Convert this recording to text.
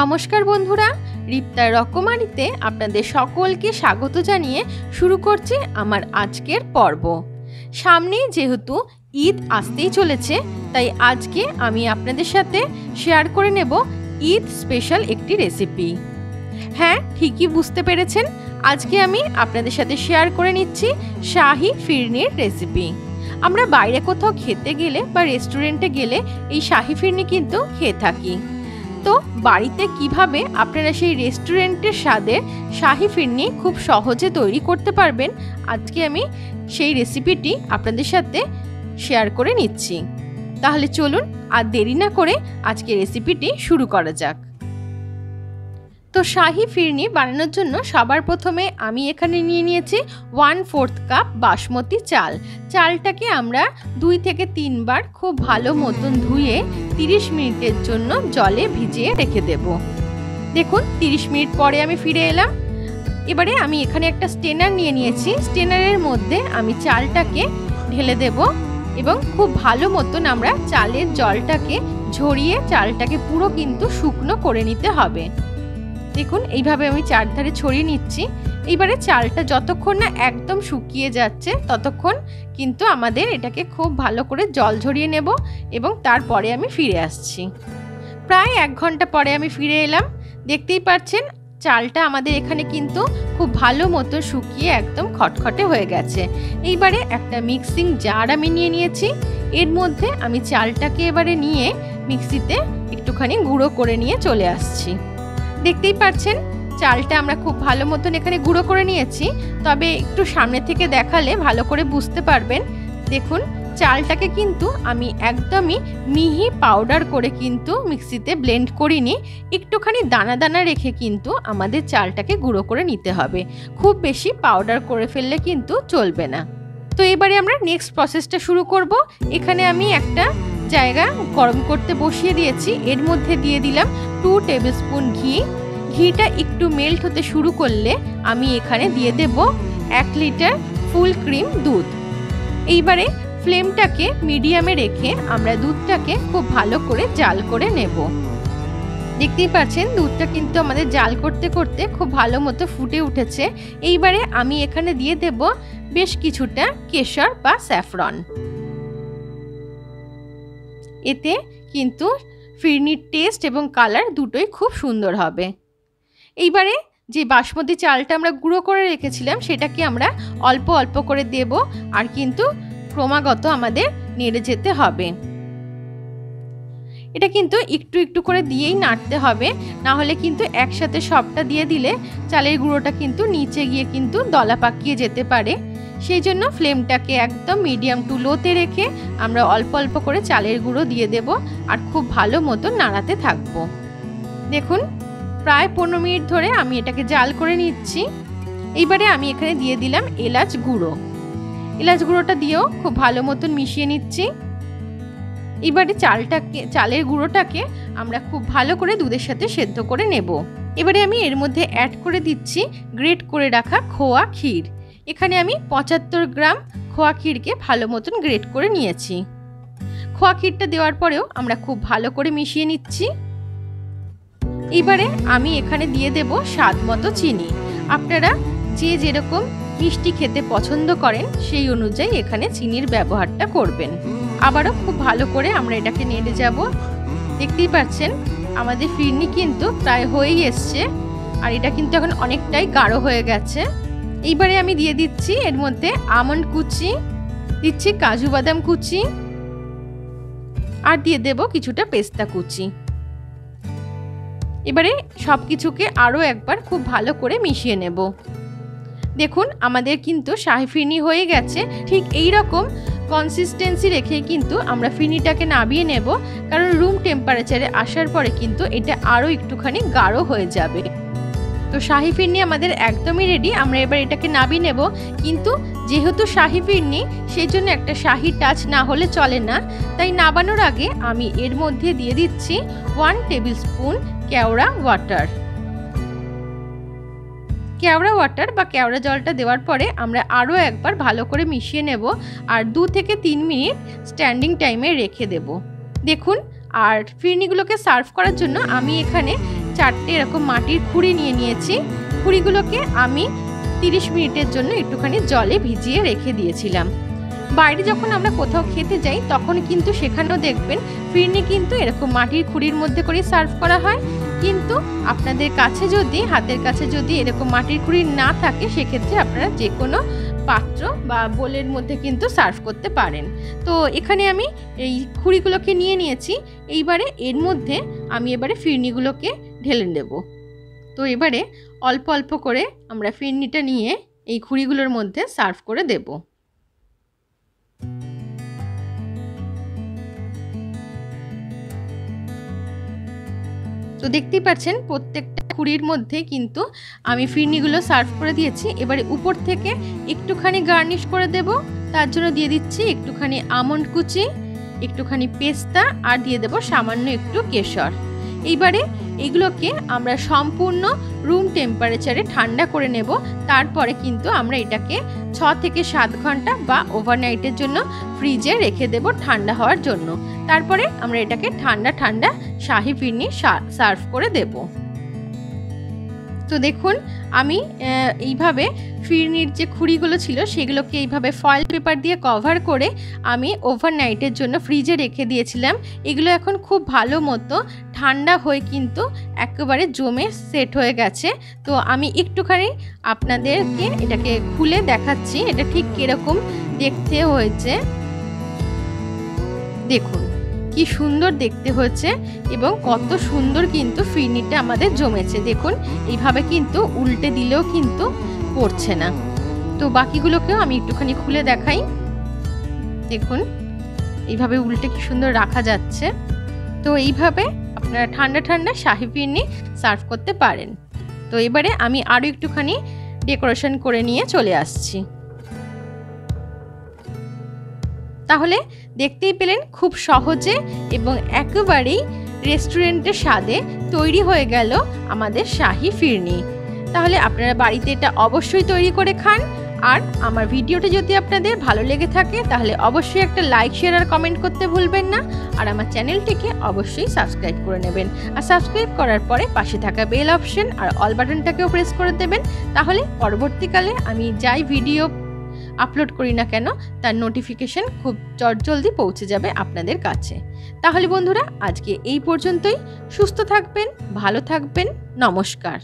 নমস্কার বন্ধুরা, রিপ্তার রকমারিতে আপনাদের সকলকে স্বাগত জানিয়ে শুরু করছি আমার আজকের পর্ব। সামনেই যেহেতু ঈদ আসতেই চলেছে, তাই আজকে আমি আপনাদের সাথে শেয়ার করে নেব ঈদ স্পেশাল একটি রেসিপি। হ্যাঁ ঠিকই বুঝতে পেরেছেন, আজকে আমি আপনাদের সাথে শেয়ার করে নিচ্ছি শাহি ফিরনির রেসিপি। আমরা বাইরে কোথাও খেতে গেলে বা রেস্টুরেন্টে গেলে এই শাহি ফিরনি কিন্তু খেয়ে থাকি। তো বাড়িতে কীভাবে আপনারা সেই রেস্টুরেন্টের স্বাদে শাহি ফিরনি খুব সহজে তৈরি করতে পারবেন, আজকে আমি সেই রেসিপিটি আপনাদের সাথে শেয়ার করে নিচ্ছি। তাহলে চলুন আর দেরি না করে আজকে রেসিপিটি শুরু করা যাক। তো শাহি ফিরনি বানানোর জন্য সবার প্রথমে আমি এখানে নিয়ে নিয়েছি ওয়ান ফোর্থ কাপ বাসমতি চাল। চালটাকে আমরা দুই থেকে তিনবার খুব ভালো মতন ধুয়ে তিরিশ মিনিটের জন্য জলে ভিজিয়ে রেখে দেব। দেখুন, তিরিশ মিনিট পরে আমি ফিরে এলাম। এবারে আমি এখানে একটা স্টেনার নিয়ে নিয়েছি। স্টেনারের মধ্যে আমি চালটাকে ঢেলে দেব এবং খুব ভালো মতন আমরা চালের জলটাকে ঝরিয়ে চালটাকে পুরো কিন্তু শুকনো করে নিতে হবে। দেখুন, এইভাবে আমি চারধারে ছড়িয়ে নিচ্ছি। এইবারে চালটা যতক্ষণ না একদম শুকিয়ে যাচ্ছে, ততক্ষণ কিন্তু আমাদের এটাকে খুব ভালো করে জল ঝরিয়ে নেব এবং তারপরে আমি ফিরে আসছি। প্রায় এক ঘণ্টা পরে আমি ফিরে এলাম। দেখতেই পাচ্ছেন, চালটা আমাদের এখানে কিন্তু খুব ভালো মতো শুকিয়ে একদম খটখটে হয়ে গেছে। এইবারে একটা মিক্সিং জার আমি নিয়ে নিয়েছি। এর মধ্যে আমি চালটাকে এবারে নিয়ে মিক্সিতে একটুখানি গুঁড়ো করে নিয়ে চলে আসছি। দেখতেই পাচ্ছেন চালটা আমরা খুব ভালো মতন এখানে গুঁড়ো করে নিয়েছি, তবে একটু সামনে থেকে দেখালে ভালো করে বুঝতে পারবেন। দেখুন, চালটাকে কিন্তু আমি একদমই মিহি পাউডার করে কিন্তু মিক্সিতে ব্লেন্ড করিনি, একটুখানি দানা দানা রেখে কিন্তু আমাদের চালটাকে গুঁড়ো করে নিতে হবে। খুব বেশি পাউডার করে ফেললে কিন্তু চলবে না। তো এবারে আমরা নেক্সট প্রসেসটা শুরু করব। এখানে আমি একটা জায়গা গরম করতে বসিয়ে দিয়েছি। এর মধ্যে দিয়ে দিলাম টু টেবিল স্পুন ঘি। ঘিটা একটু মেল্ট হতে শুরু করলে আমি এখানে দিয়ে দেব এক লিটার ফুল ক্রিম দুধ। এইবারে ফ্লেমটাকে মিডিয়ামে রেখে আমরা দুধটাকে খুব ভালো করে জাল করে নেব। দেখতেই পাচ্ছেন, দুধটা কিন্তু আমাদের জাল করতে করতে খুব ভালো মতো ফুটে উঠেছে। এইবারে আমি এখানে দিয়ে দেব বেশ কিছুটা কেশর বা স্যাফরন। এতে কিন্তু ফিরনির টেস্ট এবং কালার দুটোই খুব সুন্দর হবে। এইবারে যে বাসমতি চালটা আমরা গুঁড়ো করে রেখেছিলাম, সেটাকে আমরা অল্প অল্প করে দেব আর কিন্তু ক্রমাগত আমাদের নেড়ে যেতে হবে। এটা কিন্তু একটু একটু করে দিয়েই নাড়তে হবে, না হলে কিন্তু একসাথে সবটা দিয়ে দিলে চালের গুঁড়োটা কিন্তু নিচে গিয়ে কিন্তু দলা পাকিয়ে যেতে পারে। সেই জন্য ফ্লেমটাকে একদম মিডিয়াম টু লোতে রেখে আমরা অল্প অল্প করে চালের গুঁড়ো দিয়ে দেব আর খুব ভালো মতো নাড়াতে থাকব। দেখুন, প্রায় পনেরো মিনিট ধরে আমি এটাকে জাল করে নিচ্ছি। এইবারে আমি এখানে দিয়ে দিলাম এলাচ গুঁড়ো। এলাচ গুঁড়োটা দিয়েও খুব ভালো মতন মিশিয়ে নিচ্ছি। এবারে চালটাকে, চালের গুঁড়োটাকে আমরা খুব ভালো করে দুধের সাথে সেদ্ধ করে নেব। এবারে আমি এর মধ্যে অ্যাড করে দিচ্ছি গ্রেট করে রাখা খোয়া ক্ষীর। এখানে আমি পঁচাত্তর গ্রাম খোয়া ক্ষীরকে ভালো মতন গ্রেট করে নিয়েছি। খোয়া ক্ষীরটা দেওয়ার পরেও আমরা খুব ভালো করে মিশিয়ে নিচ্ছি। এবারে আমি এখানে দিয়ে দেব স্বাদ মতো চিনি। আপনারা যে যেরকম মিষ্টি খেতে পছন্দ করেন, সেই অনুযায়ী এখানে চিনির ব্যবহারটা করবেন। আবারও খুব ভালো করে আমরা এটাকে নেড়ে যাব। দেখতেই পাচ্ছেন, আমাদের ফিরনি কিন্তু প্রায় হয়েই এসছে। আর এটা কিন্তু এখন অনেকটাই গাঢ় হয়ে গেছে। এইবারে আমি দিয়ে দিচ্ছি এর মধ্যে আমন্ড কুচি, দিচ্ছি কাজু বাদাম কুচি আর দিয়ে দেব কিছুটা পেস্তা কুচি। এবারে সব কিছুকে আরও একবার খুব ভালো করে মিশিয়ে নেব। দেখুন, আমাদের কিন্তু শাহি ফিরনি হয়ে গেছে। ঠিক এই রকম কনসিস্টেন্সি রেখে কিন্তু আমরা ফিরনিটাকে নামিয়ে নেব। কারণ রুম টেম্পারেচারে আসার পরে কিন্তু এটা আরও একটুখানি গাঢ় হয়ে যাবে। তো শাহি ফিরনি আমাদের একদমই রেডি আমরা এবার এটাকে নাবিয়ে নেব। কিন্তু যেহেতু শাহি ফিরনি সেই জন্য একটা শাহি টাচ না হলে চলে না। তাই নাবানোর আগে আমি এর মধ্যে দিয়ে দিচ্ছি one tablespoon kewra water kewra water বা কেওড়া জলটা দেওয়ার পরে আমরা আরও একবার ভালো করে মিশিয়ে নেব আর দু থেকে তিন মিনিট স্ট্যান্ডিং টাইমে রেখে দেব। দেখুন, আর ফিরনিগুলোকে সার্ভ করার জন্য আমি এখানে চারটে এরকম মাটির খুঁড়ি নিয়ে নিয়েছি। খুঁড়িগুলোকে আমি তিরিশ মিনিটের জন্য একটুখানি জলে ভিজিয়ে রেখে দিয়েছিলাম। বাইরে যখন আমরা কোথাও খেতে যাই, তখন কিন্তু সেখানেও দেখবেন ফিরনি কিন্তু এরকম মাটির খুঁড়ির মধ্যে করে সার্ভ করা হয়। কিন্তু আপনাদের কাছে যদি, হাতের কাছে যদি এরকম মাটির খুঁড়ি না থাকে, সেক্ষেত্রে আপনারা যে কোনো পাত্র বা বোলের মধ্যে কিন্তু সার্ভ করতে পারেন। তো এখানে আমি এই খুঁড়িগুলোকে নিয়ে নিয়েছি। এইবারে এর মধ্যে আমি এবারে ফিরনিগুলোকে ঢেলে দেব তো এবারে অল্প অল্প করে আমরা ফিরনিটা নিয়ে এই খুঁড়িগুলোর মধ্যে সার্ভ করে দেবো। তো দেখতেই পাচ্ছেন, প্রত্যেকটা খুঁড়ির মধ্যে কিন্তু আমি ফিরনিগুলো সার্ভ করে দিয়েছি। এবারে উপর থেকে একটুখানি গার্নিশ করে দেব। তার জন্য দিয়ে দিচ্ছি একটুখানি আমন্ড কুচি, একটুখানি পেস্তা, আর দিয়ে দেব সামান্য একটু কেশর। এইবারে এগুলোকে আমরা সম্পূর্ণ রুম টেম্পারেচারে ঠান্ডা করে নেব। তারপরে কিন্তু আমরা এটাকে ছ থেকে সাত ঘণ্টা বা ওভারনাইটের জন্য ফ্রিজে রেখে দেব ঠান্ডা হওয়ার জন্য। তারপরে আমরা এটাকে ঠান্ডা ঠান্ডা শাহি ফিরনি সার্ভ করে দেব। তো দেখুন, আমি এইভাবে ফিরনির যে খুঁড়িগুলো ছিল সেগুলোকে এইভাবে ফয়েল পেপার দিয়ে কভার করে আমি ওভারনাইটের জন্য ফ্রিজে রেখে দিয়েছিলাম। এগুলো এখন খুব ভালো মতো ঠান্ডা হয়ে কিন্তু একেবারে জমে সেট হয়ে গেছে। তো আমি একটুখানি আপনাদেরকে এটাকে খুলে দেখাচ্ছি, এটা ঠিক কীরকম দেখতে হয়েছে। দেখুন। কি সুন্দর দেখতে হয়েছে এবং কত সুন্দর কিন্তু ফিরনিটা আমাদের জমেছে। দেখুন, এইভাবে কিন্তু উল্টে দিলেও কিন্তু পড়ছে না। তো বাকিগুলোকেও আমি একটুখানি খুলে দেখাই। দেখুন, এইভাবে উল্টে কি সুন্দর রাখা যাচ্ছে। তো এইভাবে আপনারা ঠান্ডা ঠান্ডা শাহি ফিরনি সার্ভ করতে পারেন। তো এবারে আমি আরও একটুখানি ডেকোরেশন করে নিয়ে চলে আসছি। তাহলে দেখতেই পেলেন খুব সহজে এবং একেবারেই রেস্টুরেন্টের স্বাদে তৈরি হয়ে গেল আমাদের শাহি ফিরনি। তাহলে আপনারা বাড়িতে এটা অবশ্যই তৈরি করে খান। আর আমার ভিডিওটা যদি আপনাদের ভালো লেগে থাকে, তাহলে অবশ্যই একটা লাইক শেয়ার আর কমেন্ট করতে ভুলবেন না। আর আমার চ্যানেলটিকে অবশ্যই সাবস্ক্রাইব করে নেবেন। আর সাবস্ক্রাইব করার পরে পাশে থাকা বেল অপশন আর অল বাটনটাকেও প্রেস করে দেবেন। তাহলে পরবর্তীকালে আমি যাই ভিডিও আপলোড করি না কেন, তার নোটিফিকেশন খুব জলদি পৌঁছে যাবে আপনাদের কাছে। তাহলে বন্ধুরা, আজকে এই পর্যন্তই। সুস্থ থাকবেন, ভালো থাকবেন। নমস্কার।